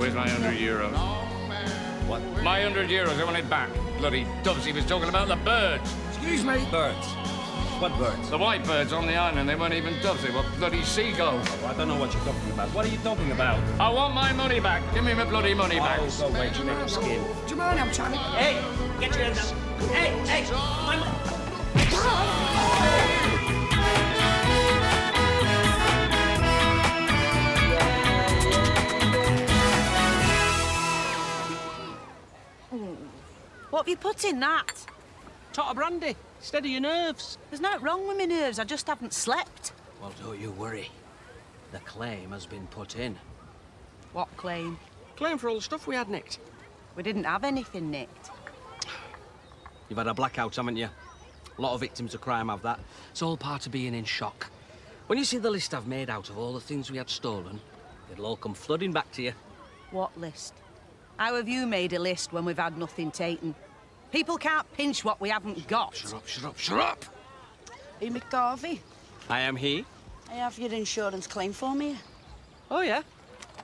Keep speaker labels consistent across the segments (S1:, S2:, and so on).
S1: Where's my 100 euros?
S2: What?
S1: My 100 euros, I want it back. Bloody dubs, he was talking about the birds.
S2: Excuse me? Birds. What birds?
S1: The white birds on the island, they weren't even doves, they were bloody seagulls.
S2: Oh, I don't know what you're talking about. What are you talking about?
S1: I want my money back. Give me my bloody money oh, back.
S2: Oh, go away, you make a skin.
S3: Do you mind? I'm trying to...
S4: Hey, get your hands up. Hey, hey, my mo-
S5: What have you put in that?
S4: Tot of brandy. Steady your nerves.
S5: There's nothing wrong with my nerves, I just haven't slept.
S4: Well, don't you worry. The claim has been put in.
S5: What claim?
S4: Claim for all the stuff we had nicked.
S5: We didn't have anything nicked.
S4: You've had a blackout, haven't you? A lot of victims of crime have that. It's all part of being in shock. When you see the list I've made out of all the things we had stolen, it'll all come flooding back to you.
S5: What list? How have you made a list when we've had nothing taken? People can't pinch what we haven't got.
S4: Shut up, shut up, shut up!
S3: Hey, McGarvey,
S4: I am he.
S3: I have your insurance claim for me.
S4: Oh, yeah?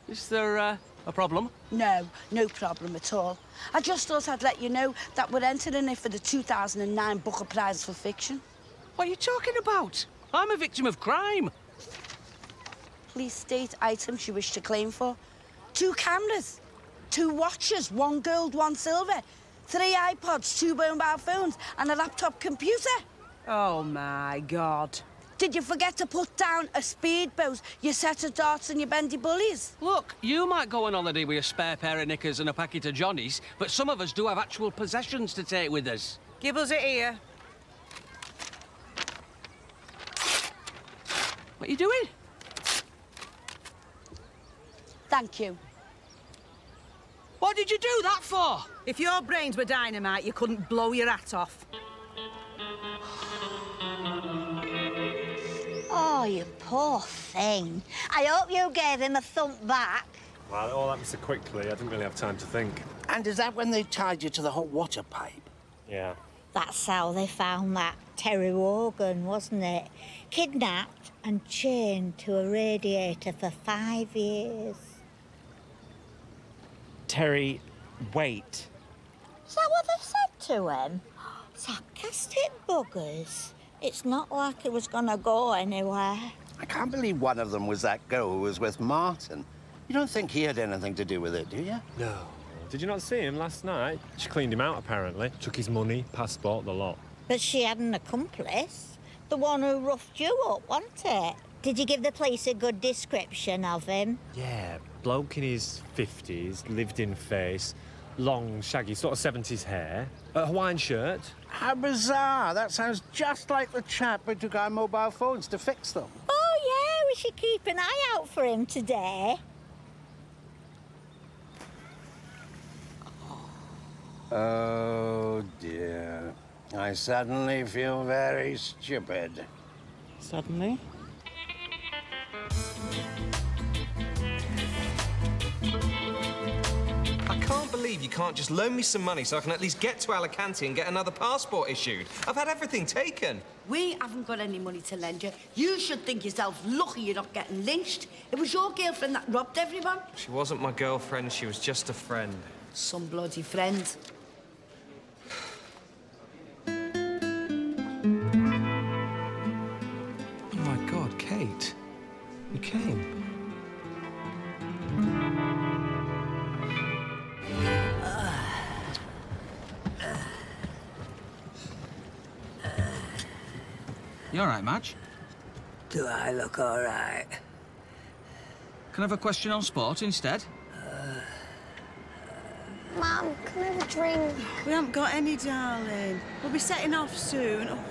S4: Is there uh, a problem?
S3: No, no problem at all. I just thought I'd let you know that we're entering it for the 2009 Booker Prize for Fiction.
S4: What are you talking about? I'm a victim of crime.
S3: Please state items you wish to claim for. Two cameras, two watches, one gold, one silver, three iPods, two mobile phones, and a laptop computer.
S5: Oh, my God.
S3: Did you forget to put down a speedboat, your set of darts and your bendy bullies?
S4: Look, you might go on holiday with a spare pair of knickers and a packet of Johnnies, but some of us do have actual possessions to take with us.
S5: Give us it here.
S4: What are you doing?
S3: Thank you.
S4: What did you do that for?
S5: If your brains were dynamite, you couldn't blow your hat off.
S6: Oh, you poor thing. I hope you gave him a thump back.
S7: Well, it all happened so quickly, I didn't really have time to think.
S8: And is that when they tied you to the hot water pipe?
S7: Yeah.
S6: That's how they found that Terry Wogan, wasn't it? Kidnapped and chained to a radiator for five years.
S7: Terry, wait.
S6: Is that what they said to him? Sarcastic buggers. It's not like it was gonna go anywhere.
S8: I can't believe one of them was that girl who was with Martin. You don't think he had anything to do with it, do you?
S7: No. Did you not see him last night? She cleaned him out, apparently. Took his money, passport, the lot.
S6: But she had an accomplice. The one who roughed you up, wasn't it? Did you give the police a good description of him?
S7: Yeah, bloke in his 50s, lived in face, long, shaggy, sort of 70s hair, a Hawaiian shirt.
S8: How bizarre. That sounds just like the chap who took our mobile phones to fix them.
S6: Oh, yeah, we should keep an eye out for him today.
S8: Oh, dear. I suddenly feel very stupid.
S3: Suddenly?
S9: You can't just loan me some money so I can at least get to Alicante and get another passport issued. I've had everything taken.
S3: We haven't got any money to lend you. You should think yourself lucky you're not getting lynched. It was your girlfriend that robbed everyone.
S9: She wasn't my girlfriend, she was just a friend.
S3: Some bloody friend.
S9: You
S4: all right, Madge?
S10: Do I look all right?
S4: Can I have a question on sport instead?
S6: Uh, Mum, can I have a drink?
S5: We haven't got any, darling. We'll be setting off soon. Oh,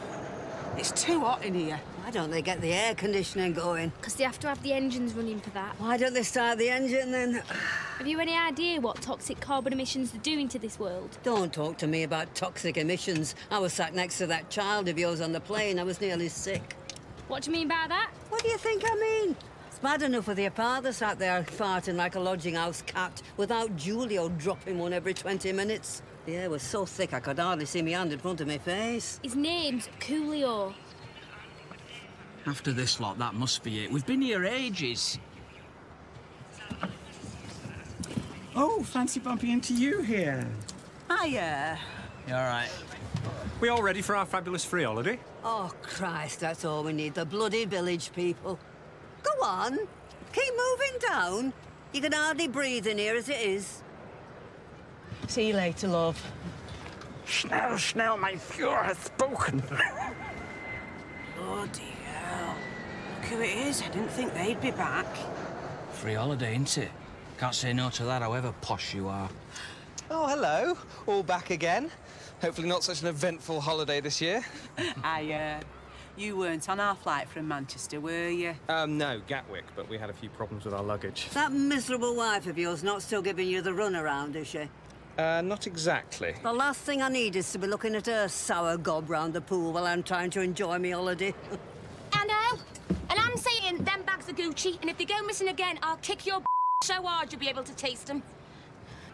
S5: it's too hot in here.
S10: Why don't they get the air conditioning going?
S11: Because they have to have the engines running for that.
S10: Why don't they start the engine then?
S11: Have you any idea what toxic carbon emissions are doing to this world?
S10: Don't talk to me about toxic emissions. I was sat next to that child of yours on the plane. I was nearly sick.
S11: What do you mean by that?
S10: What do you think I mean? It's bad enough with your father sat there farting like a lodging house cat without Julio dropping one every 20 minutes. The air was so thick I could hardly see me hand in front of my face.
S11: His name's Coolio.
S4: After this lot, that must be it. We've been here ages.
S12: Oh, fancy bumping into you here.
S5: Hiya.
S12: You all right? We all ready for our fabulous free holiday?
S10: Oh, Christ, that's all we need. The bloody village people. Go on. Keep moving down. You can hardly breathe in here as it is.
S5: See you later, love.
S12: Schnell, schnell, my Fuhrer has spoken.
S5: Bloody hell. Look who it is. I didn't think they'd be back.
S4: Free holiday, ain't it? Can't say no to that, however posh you are.
S9: Oh, hello. All back again. Hopefully not such an eventful holiday this year.
S5: I, uh, you weren't on our flight from Manchester, were you?
S2: Um, no, Gatwick, but we had a few problems with our luggage.
S10: That miserable wife of yours not still giving you the runaround, is she?
S2: Uh, not exactly.
S10: The last thing I need is to be looking at her sour gob round the pool while I'm trying to enjoy my holiday.
S11: I know. And I'm saying them bags are Gucci, and if they go missing again, I'll kick your so hard you'll be able to taste them.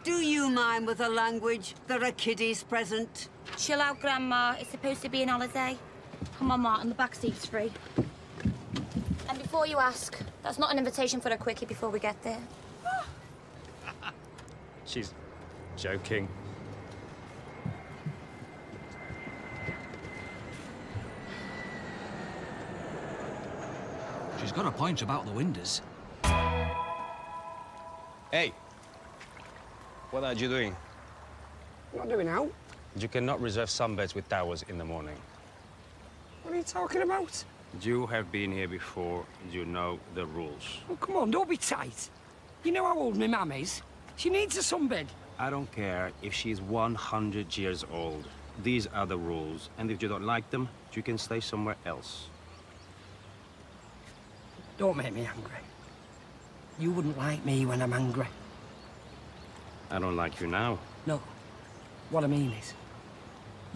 S10: Do you mind with the language? There are kiddies present.
S11: Chill out, Grandma. It's supposed to be an holiday. Come on, Martin, the back seat's free. And before you ask, that's not an invitation for a quickie before we get there.
S2: She's joking.
S4: She's got a point about the windows.
S2: Hey! What are you doing?
S12: Not doing now?
S2: You cannot reserve sunbeds with towels in the morning.
S12: What are you talking about?
S2: You have been here before. You know the rules.
S12: Oh, come on, don't be tight. You know how old my mum is. She needs a sunbed.
S2: I don't care if she's 100 years old. These are the rules, and if you don't like them, you can stay somewhere else.
S12: Don't make me angry. You wouldn't like me when I'm angry.
S2: I don't like you now.
S12: No. What I mean is,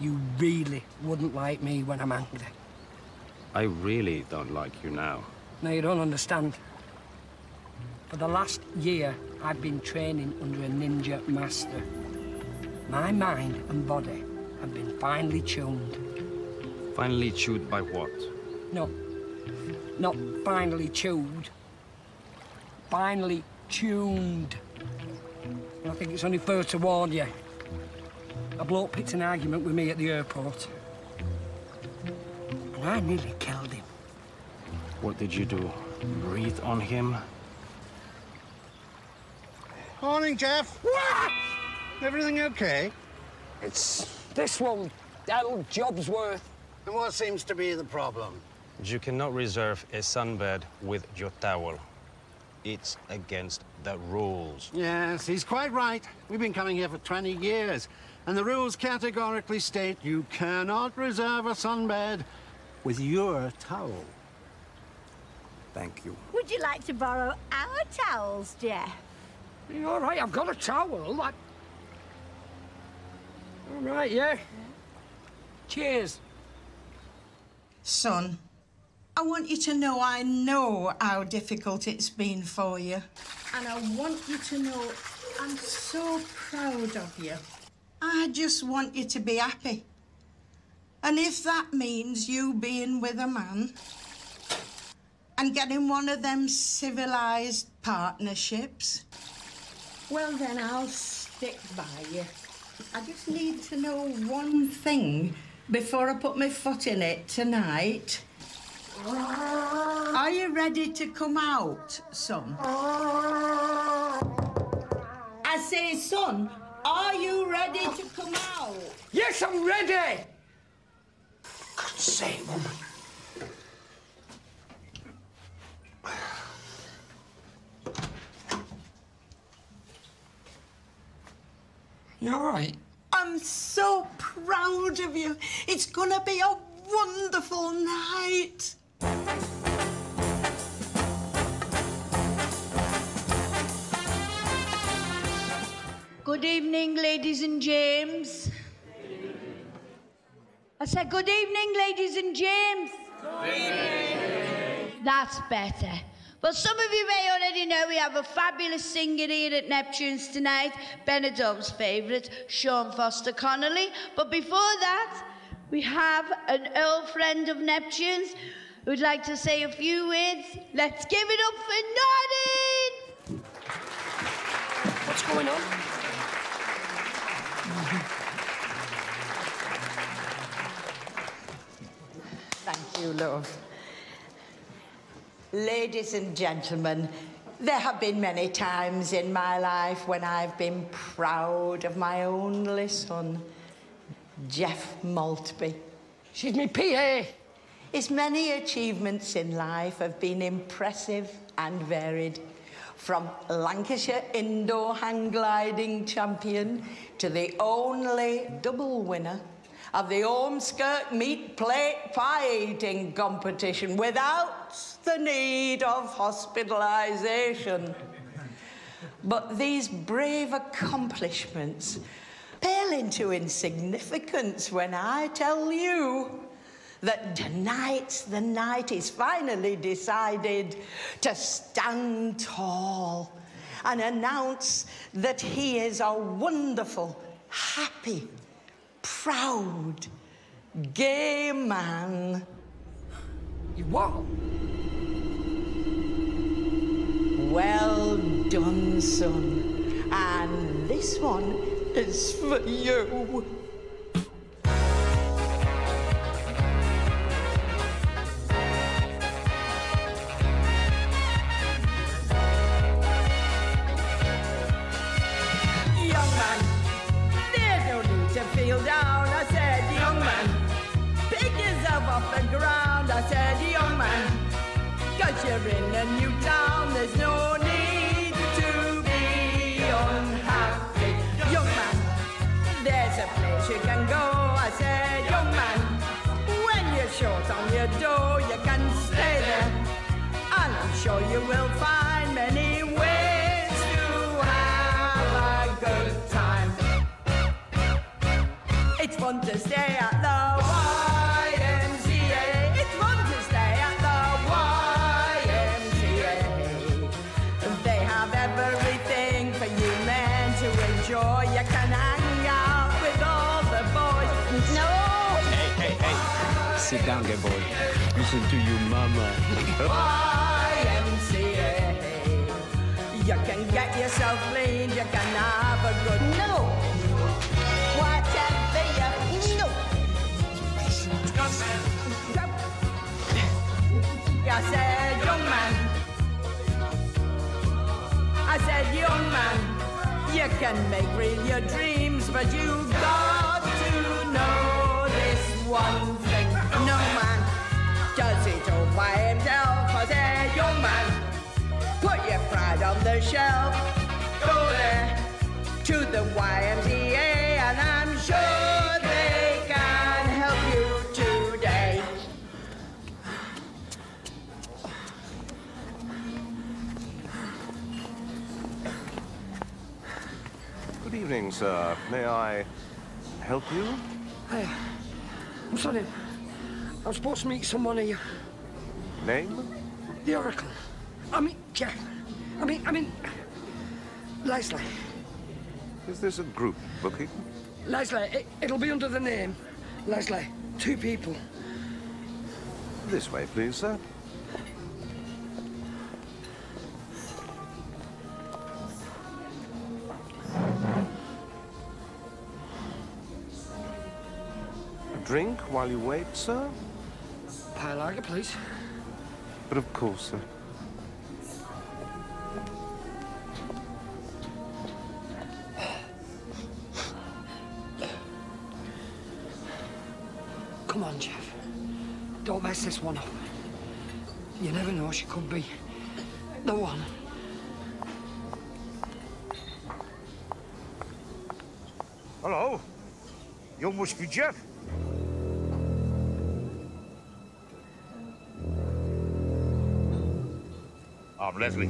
S12: you really wouldn't like me when I'm angry.
S2: I really don't like you now.
S12: Now, you don't understand. For the last year, I've been training under a ninja master. My mind and body have been finely tuned.
S2: Finely chewed by what?
S12: No, not finely chewed. Finely tuned. And I think it's only fair to warn you. A bloke picked an argument with me at the airport. And I nearly killed him.
S2: What did you do? Breathe on him?
S8: Morning, Jeff.
S12: What?
S8: Everything okay?
S12: It's this one, that'll job's worth.
S8: And what seems to be the problem?
S2: You cannot reserve a sunbed with your towel. It's against the rules.
S8: Yes, he's quite right. We've been coming here for 20 years, and the rules categorically state you cannot reserve a sunbed with your towel.
S2: Thank you.
S6: Would you like to borrow our towels, Jeff?
S12: You all right? I've got a towel. I... All right, yeah. Cheers.
S13: Son, I want you to know I know how difficult it's been for you. And I want you to know I'm so proud of you. I just want you to be happy. And if that means you being with a man and getting one of them civilized partnerships, well, then I'll stick by you. I just need to know one thing before I put my foot in it tonight. Are you ready to come out, son? I say, son, are you ready to come out?
S12: Yes, I'm ready. God's sake, woman. You all right?
S13: I'm so proud of you. It's gonna be a wonderful night. Good evening, ladies and James. I said, Good evening, ladies and James. That's better. Well, some of you may already know we have a fabulous singer here at Neptune's tonight, Benidorm's favourite, Sean Foster Connolly. But before that, we have an old friend of Neptune's who'd like to say a few words. Let's give it up for Noreen!
S12: What's going on?
S13: Thank you, love. Ladies and gentlemen, there have been many times in my life when I've been proud of my only son, Jeff Maltby.
S12: She's me PA.
S13: His many achievements in life have been impressive and varied. From Lancashire indoor hang gliding champion to the only double winner of the Ormskirk meat plate pie eating competition without the need of hospitalisation. But these brave accomplishments pale into insignificance when I tell you that tonight's the night he's finally decided to stand tall and announce that he is a wonderful, happy, proud, gay man.
S12: You what?
S13: Well done, son. And this one is for you. I said, young man, cause you're in a new town. There's no need to be unhappy. Young man, there's a place you can go. I said, young man, when you're short on your dough, you can stay there. And I'm sure you will find many ways to have a good time. It's fun to stay at the to. YMCA. You can get yourself clean, you can have a good no. Whatever you uh, no. I said, young man. I said, young man, you can make real your dreams, but you got to know this one thing. Man, put your pride on the shelf. Go there to the YMCA, and I'm sure they can help you today.
S14: Good evening, sir. May I help you?
S12: Hey, I'm sorry. I was supposed to meet someone here.
S14: Name?
S12: The Oracle. I mean, Jack. I mean, I mean, Leslie.
S14: Is this a group booking?
S12: Leslie, it, it'll be under the name Leslie. Two people.
S14: This way, please, sir. A drink while you wait, sir?
S12: Like it, please.
S14: But of course, sir.
S12: Come on, Jeff. Don't mess this one up. You never know, she could be the one.
S15: Hello. You must be Jeff. Leslie.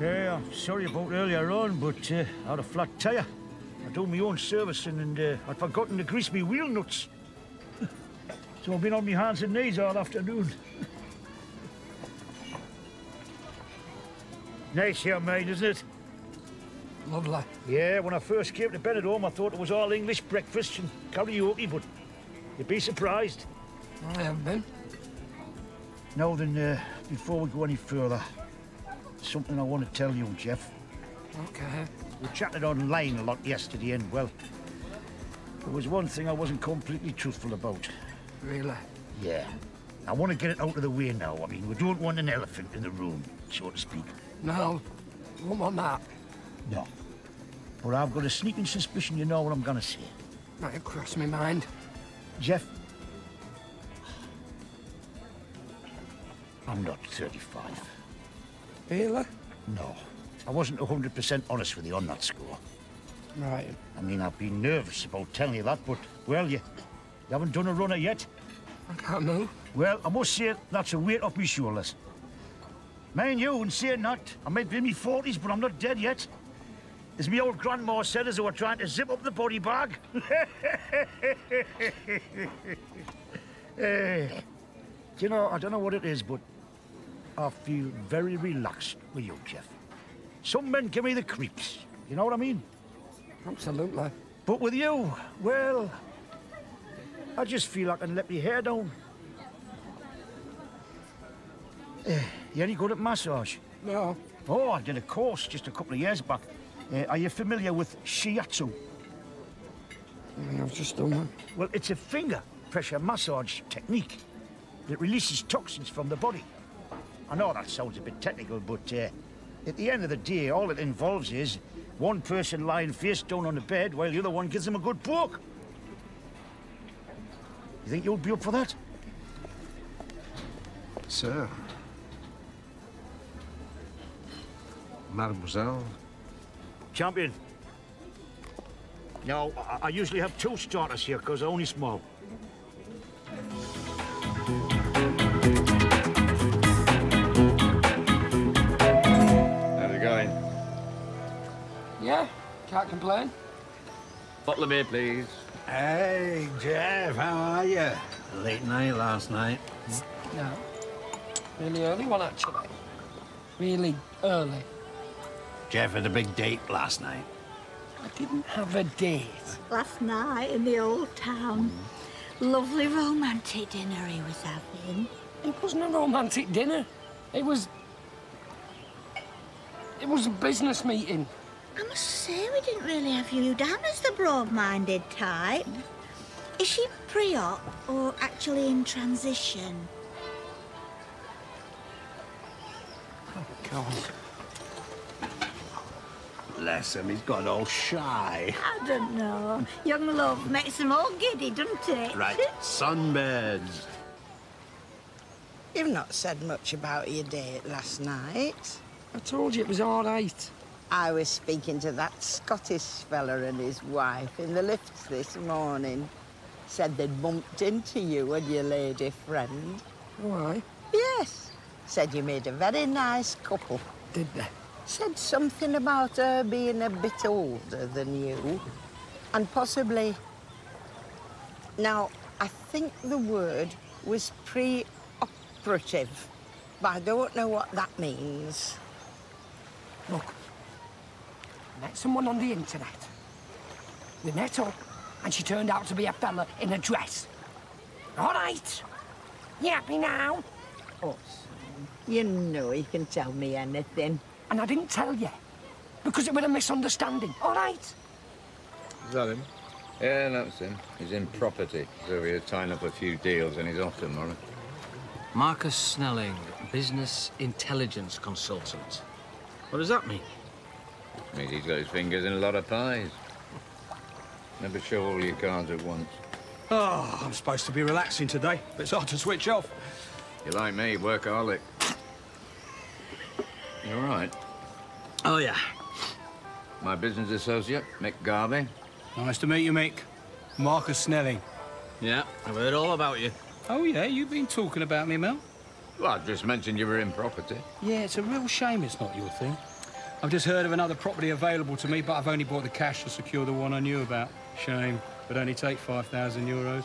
S16: Yeah, I'm sorry about earlier on, but uh, I had a flat tyre. I do my own servicing and uh, I'd forgotten to grease my wheel nuts. so I've been on my hands and knees all afternoon. nice here, mate, isn't it?
S12: Lovely.
S16: Yeah, when I first came to Benidorm, I thought it was all English breakfast and karaoke, but you'd be surprised.
S12: I haven't been.
S16: Now then, uh, before we go any further, something I want to tell you, Jeff.
S12: Okay.
S16: We chatted online a lot yesterday, and well, there was one thing I wasn't completely truthful about.
S12: Really?
S16: Yeah. I want to get it out of the way now. I mean, we don't want an elephant in the room, so to speak.
S12: No, won't want that.
S16: No. But I've got a sneaking suspicion you know what I'm gonna say.
S12: Might have crossed my mind.
S16: Jeff, I'm not 35.
S12: Really?
S16: No. I wasn't 100% honest with you on that score.
S12: Right.
S16: I mean, I've been nervous about telling you that, but, well, you, you haven't done a runner yet.
S12: I can't know.
S16: Well, I must say, that's a weight off my shoulders. Mind you, and saying that, I might be in my 40s, but I'm not dead yet. As my old grandma said as I were trying to zip up the body bag. Do you know, I don't know what it is, but I feel very relaxed with you, Jeff. Some men give me the creeps. You know what I mean?
S12: Absolutely.
S16: But with you, well, I just feel I can let my hair down. Eh, you any good at massage?
S12: No.
S16: Oh, I did a course just a couple of years back. Uh, are you familiar with shiatsu?
S12: I've just done one.
S16: Well, it's a finger pressure massage technique that releases toxins from the body. I know that sounds a bit technical, but uh, at the end of the day, all it involves is one person lying face down on the bed while the other one gives them a good poke. You think you'll be up for that?
S14: Sir. Mademoiselle.
S16: Champion. No, I, I usually have two starters here because they're only small.
S1: How's it going?
S12: Yeah, can't complain.
S1: Bottle of beer, please.
S8: Hey, Jeff, how are you? Late night last night.
S12: No. Really early one, actually. Really early.
S8: Jeff had a big date last night.
S12: I didn't have a date.
S6: Last night in the old town. Mm-hmm. Lovely romantic dinner he was having.
S12: It wasn't a romantic dinner. It was... It was a business meeting.
S6: I must say, we didn't really have you down as the broad-minded type. Is she pre-op or actually in transition?
S12: Oh, God.
S8: Bless him, he's got all shy.
S6: I don't know. Young love makes them all giddy, doesn't it?
S8: Right, sunbeds.
S13: You've not said much about your date last night.
S12: I told you it was all right.
S13: I was speaking to that Scottish fella and his wife in the lifts this morning. Said they'd bumped into you and your lady friend.
S12: Oh, Why?
S13: Yes. Said you made a very nice couple.
S12: Did they?
S13: Said something about her being a bit older than you. And possibly... Now, I think the word was pre-operative. But I don't know what that means.
S12: Look, I met someone on the internet. We met up, and she turned out to be a fella in a dress. All right. You happy now?
S13: Oh, you know he can tell me anything.
S12: And I didn't tell you, because it was a misunderstanding. All right.
S1: Is that him? Yeah, that's him. He's in property. So we're tying up a few deals and he's off tomorrow.
S4: Marcus Snelling, business intelligence consultant. What does that mean?
S1: Means he's got his fingers in a lot of pies. Never show all your cards at once.
S17: Oh, I'm supposed to be relaxing today, but it's hard to switch off.
S1: You're like me, workaholic. You all right?
S4: Oh, yeah.
S1: My business associate, Mick Garvey.
S17: Nice to meet you, Mick. Marcus Snelling.
S4: Yeah, I've heard all about you.
S17: Oh, yeah? You've been talking about me, Mel?
S1: Well, I just mentioned you were in property.
S17: Yeah, it's a real shame it's not your thing. I've just heard of another property available to me, but I've only bought the cash to secure the one I knew about. Shame, but only take 5,000 euros.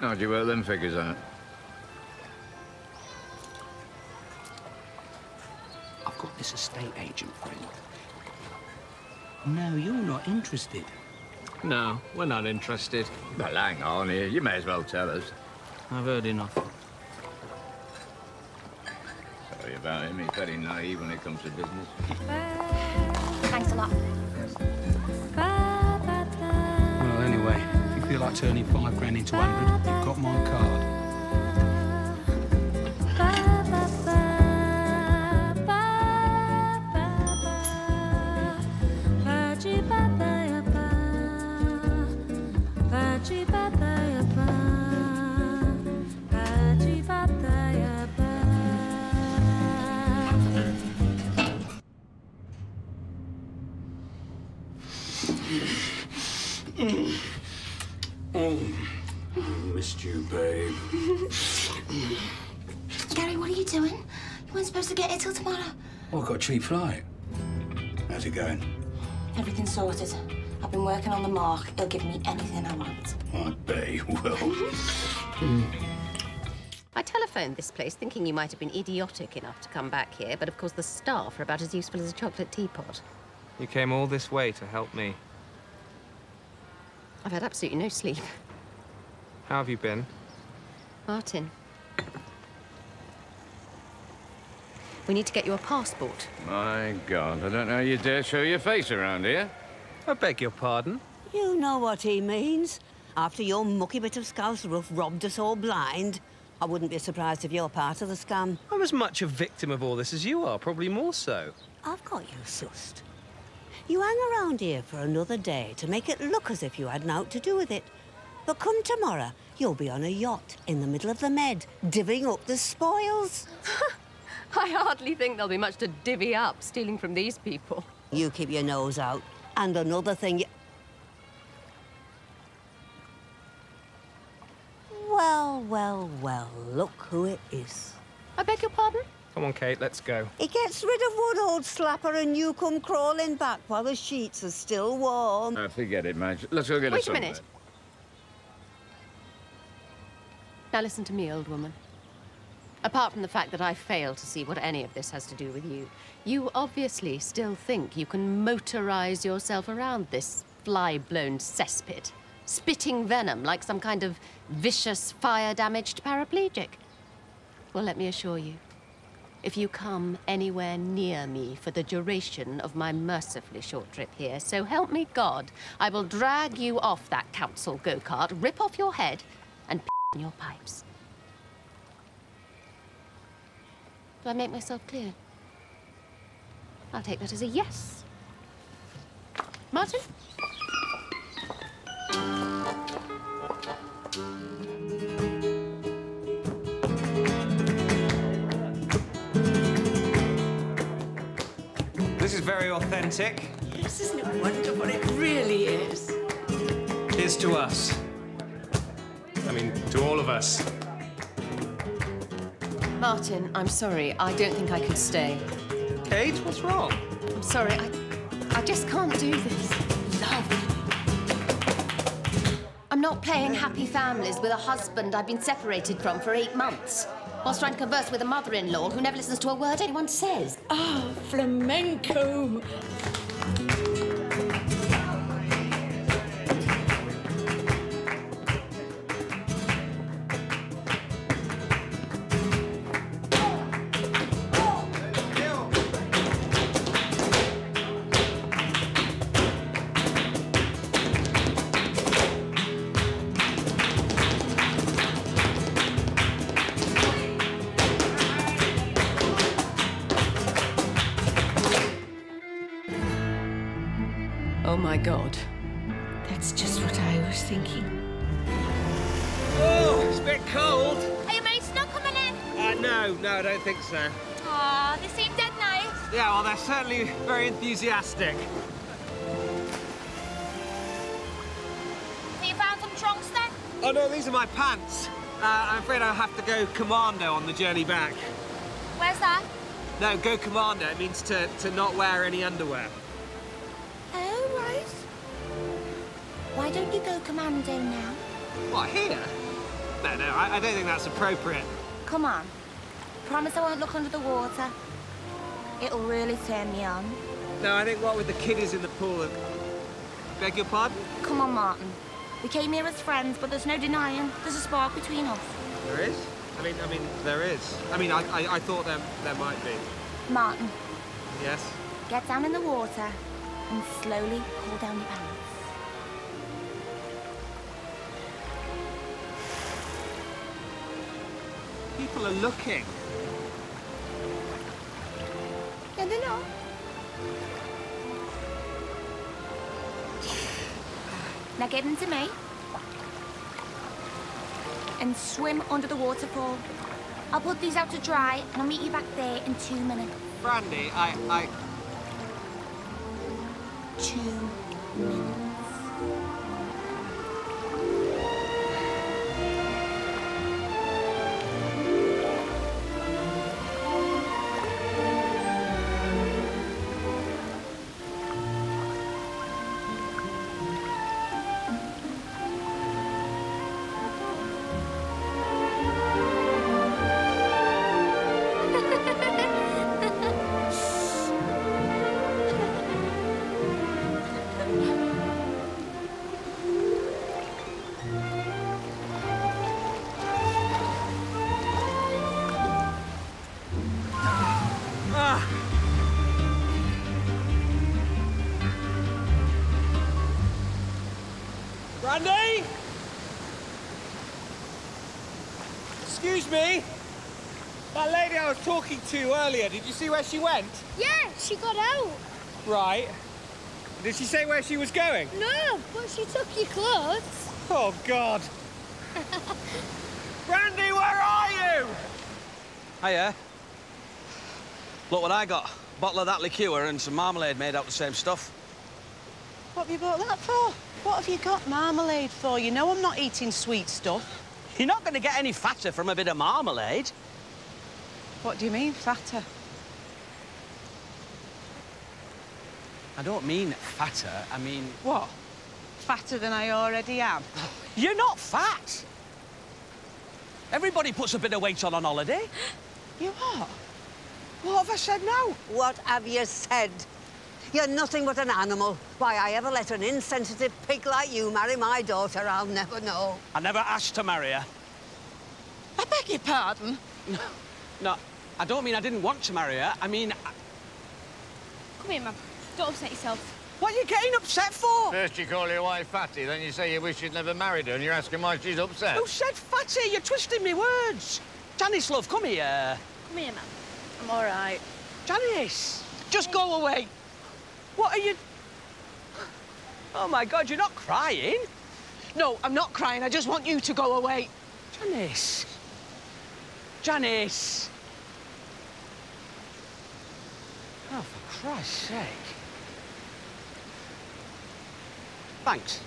S1: How'd you work them figures out?
S17: Got this estate agent friend. No, you're not interested.
S4: No, we're not interested.
S1: Well, hang on here. You may as well tell us.
S4: I've heard enough.
S1: Sorry about him. He's very naive when it comes to business.
S11: Thanks a lot.
S17: Well, anyway, if you feel like turning five grand into 100, you've got my card.
S11: Supposed to get here till tomorrow.
S18: Oh, I got a cheap flight. How's it going?
S11: Everything's sorted. I've been working on the mark. He'll give me anything I want.
S18: I bet he will.
S19: I telephoned this place thinking you might have been idiotic enough to come back here, but of course the staff are about as useful as a chocolate teapot.
S9: You came all this way to help me.
S19: I've had absolutely no sleep.
S9: How have you been?
S19: Martin. We need to get you a passport.
S1: My God, I don't know how you dare show your face around here.
S9: I beg your pardon?
S10: You know what he means. After your mucky bit of scouse rough robbed us all blind, I wouldn't be surprised if you're part of the scam.
S9: I'm as much a victim of all this as you are, probably more so.
S10: I've got you sussed. You hang around here for another day to make it look as if you had naught to do with it. But come tomorrow, you'll be on a yacht in the middle of the Med, divvying up the spoils.
S19: I hardly think there'll be much to divvy up stealing from these people.
S10: You keep your nose out. And another thing you... Well, well, well, look who it is.
S19: I beg your pardon?
S9: Come on, Kate, let's go.
S10: He gets rid of one old slapper and you come crawling back while the sheets are still warm.
S1: Uh, forget it, Madge. Let's go get
S19: Wait
S1: a
S19: a minute. Now listen to me, old woman. Apart from the fact that I fail to see what any of this has to do with you, you obviously still think you can motorize yourself around this fly-blown cesspit, spitting venom like some kind of vicious, fire-damaged paraplegic. Well, let me assure you, if you come anywhere near me for the duration of my mercifully short trip here, so help me God, I will drag you off that council go-kart, rip off your head, and in your pipes. Do I make myself clear? I'll take that as a yes. Martin?
S9: This is very authentic.
S13: Yes, isn't it wonderful? It really is.
S9: Here's to us. I mean, to all of us.
S19: Martin, I'm sorry. I don't think I can stay.
S9: Kate, what's wrong?
S19: I'm sorry. I, I just can't do this. Love. I'm not playing happy families with a husband I've been separated from for eight months, whilst trying to converse with a mother-in-law who never listens to a word anyone says.
S13: Ah, flamenco.
S9: No, no, I don't think so.
S11: Aw, they seem dead nice.
S9: Yeah, well, they're certainly very enthusiastic.
S11: Have you found some trunks then?
S9: Oh, no, these are my pants. Uh, I'm afraid I'll have to go commando on the journey back.
S11: Where's that?
S9: No, go commando. It means to, to not wear any underwear.
S11: Oh, right. Why don't you go commando now?
S9: What, here? No, no, I, I don't think that's appropriate.
S11: Come on. Promise I won't look under the water. It'll really turn me on.
S9: No, I think what with the kiddies in the pool and... Beg your pardon?
S11: Come on, Martin. We came here as friends, but there's no denying there's a spark between us.
S9: There is? I mean, I mean, there is. I mean, I, I, I thought there, there might be.
S11: Martin,
S9: Yes?
S11: get down in the water and slowly pull down your pants.
S9: People are looking.
S11: Yeah, they know. Now get into me. And swim under the waterfall. I'll put these out to dry and I'll meet you back there in two minutes.
S9: Brandy, I, I...
S11: Two minutes.
S9: Brandy? Excuse me? That lady I was talking to earlier, did you see where she went?
S20: Yeah, she got out.
S9: Right. Did she say where she was going?
S20: No, but she took your clothes.
S9: Oh, God. Brandy, where are you?
S4: Hiya. Look what I got. Bottle of that liqueur and some marmalade made out of the same stuff.
S5: What have you bought that for? What have you got marmalade for? You know I'm not eating sweet stuff.
S4: You're not going to get any fatter from a bit of marmalade.
S5: What do you mean, fatter?
S4: I don't mean fatter, I mean...
S5: What? Fatter than I already am?
S4: You're not fat. Everybody puts a bit of weight on on holiday.
S5: You are?
S4: What have I said now?
S10: What have you said? You're nothing but an animal. Why I ever let an insensitive pig like you marry my daughter, I'll never know.
S4: I never asked to marry her.
S5: I beg your pardon?
S4: No, no, I don't mean I didn't want to marry her. I mean, I-
S20: Come here, Mum. Don't upset yourself.
S4: what are you getting upset for?
S1: First you call your wife fatty, then you say you wish you'd never married her, and you're asking why she's upset.
S4: Who said fatty? You're twisting me words. Janice, love, come here.
S20: Come here, Mum.
S5: I'm all right.
S4: Janice, just go away. What are you... Oh, my God, you're not crying.
S5: No, I'm not crying. I just want you to go away.
S4: Janice. Janice. Oh, for Christ's sake. Thanks.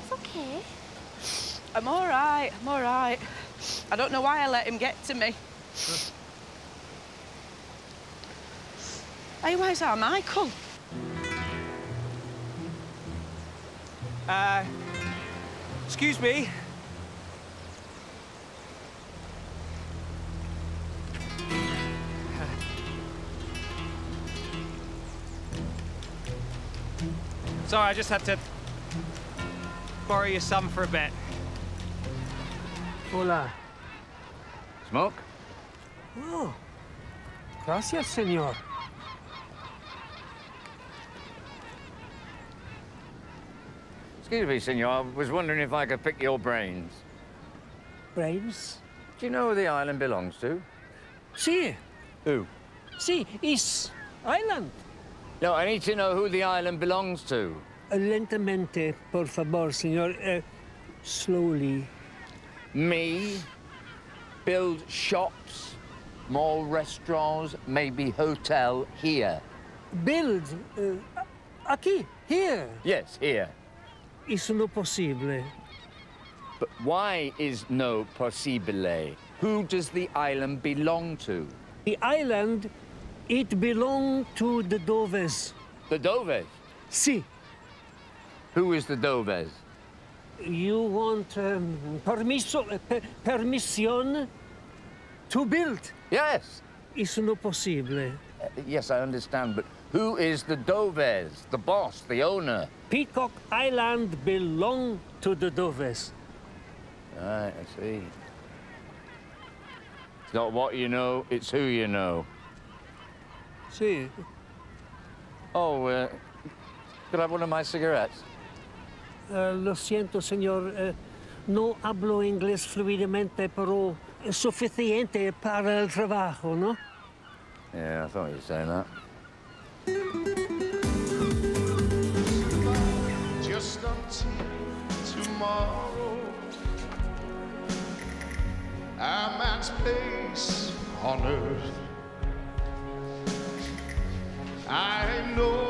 S20: It's okay.
S5: I'm all right. I'm all right. I don't know why I let him get to me. Hey, where's our Michael?
S9: Uh, excuse me. Sorry, I just had to borrow your son for a bit.
S21: Hola.
S1: Smoke?
S21: Oh. Gracias, señor.
S1: Excuse me, senor. I was wondering if I could pick your brains.
S21: Brains?
S1: Do you know who the island belongs to?
S21: Sí.
S1: Who?
S21: Sí, is island.
S1: No, I need to know who the island belongs to.
S21: Uh, Lentamente, por favor, señor. Uh, slowly.
S1: Me? Build shops, more restaurants, maybe hotel here.
S21: Build. Uh, aquí, here.
S1: Yes, here.
S21: Isso no possible.
S1: But why is no possible? Who does the island belong to?
S21: The island, it belong to the Doves.
S1: The Doves?
S21: Si.
S1: Who is the Doves?
S21: You want um, permiso, uh, per- permission to build?
S1: Yes.
S21: Isso no possible.
S1: Uh, yes, I understand, but who is the Doves, the boss, the owner?
S21: Peacock Island belong to the Doves.
S1: Right, I see. It's not what you know, it's who you know.
S21: See.
S1: Oh, uh, could I have one of my cigarettes?
S21: Eh, lo siento, señor. eh, no hablo inglés fluidamente, pero es suficiente para el trabajo, ¿no?
S1: Yeah, I thought you were saying that.
S22: just until tomorrow. A man's place on earth. I know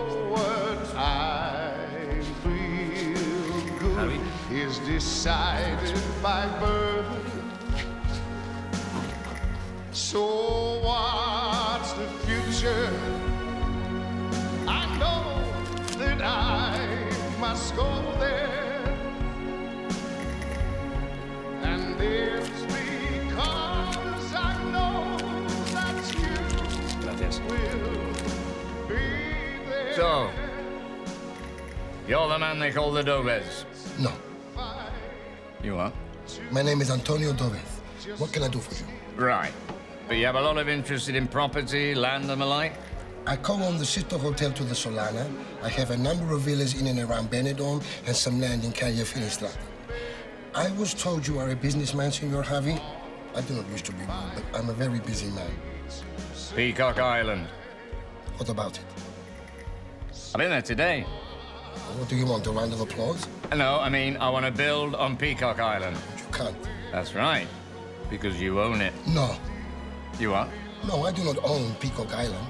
S22: is decided by birth. So what's the future? I know that I must go there. And it's because I know that you
S1: Gracias.
S22: will be there.
S1: So, you're the man they call the Doves. You are?
S23: my name is Antonio Dovez. What can I do for you?
S1: Right. But you have a lot of interest in property, land and the like?
S23: I co-own the sister hotel to the Solana. I have a number of villas in and around Benidorm and some land in Cala Finestrat. I was told you are a businessman, Senor Garvey. I do not wish to be rude, but I'm a very busy man.
S1: Peacock Island.
S23: What about it?
S1: I've been there today.
S23: What do you want, a round of applause?
S1: No, I mean, I want to build on Peacock Island.
S23: You can't.
S1: That's right. Because you own it.
S23: No.
S1: You are?
S23: No, I do not own Peacock Island.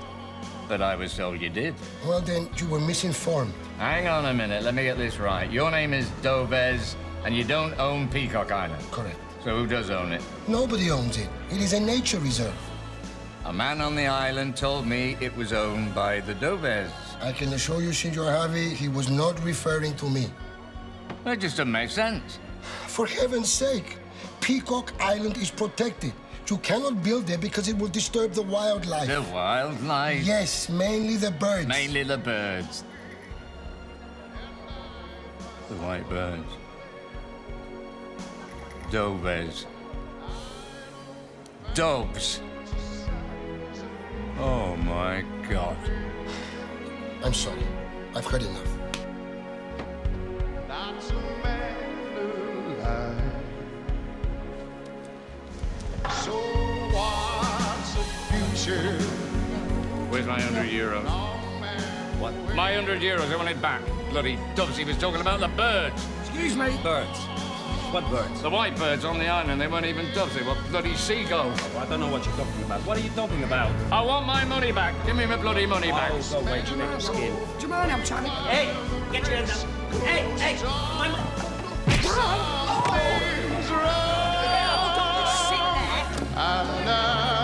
S1: But I was told you did.
S23: Well, then, you were misinformed.
S1: Hang on a minute, let me get this right. Your name is Dovez, and you don't own Peacock Island.
S23: Correct.
S1: So who does own it?
S23: Nobody owns it. It is a nature reserve.
S1: A man on the island told me it was owned by the Dovez.
S23: I can assure you, Senor Garvey, he was not referring to me.
S1: That just doesn't make sense.
S23: For heaven's sake, Peacock Island is protected. You cannot build there because it will disturb the wildlife.
S1: The wildlife?
S23: Yes, mainly the birds.
S1: Mainly the birds. The white birds. Doves. Doves. Oh my god.
S23: I'm sorry. I've heard enough.
S22: That's a man alive. So what's the future?
S1: Where's my 100 euros? What? My 100 euros, I want it back. Bloody doves, he was talking about the birds.
S12: Excuse me.
S1: Birds.
S2: What birds?
S1: The white birds on the island, they weren't even doves, they were bloody seagulls.
S2: Oh, I don't know what you're talking about. What are you talking about?
S1: I want my money back. Give me my bloody money oh, back.
S2: Oh, go away, you make a skin.
S12: Do you mind? I'm trying to...
S4: Hey, get your hands up. Hey, hey, my
S22: Things
S4: Sit there.
S22: And